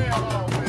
Hell no.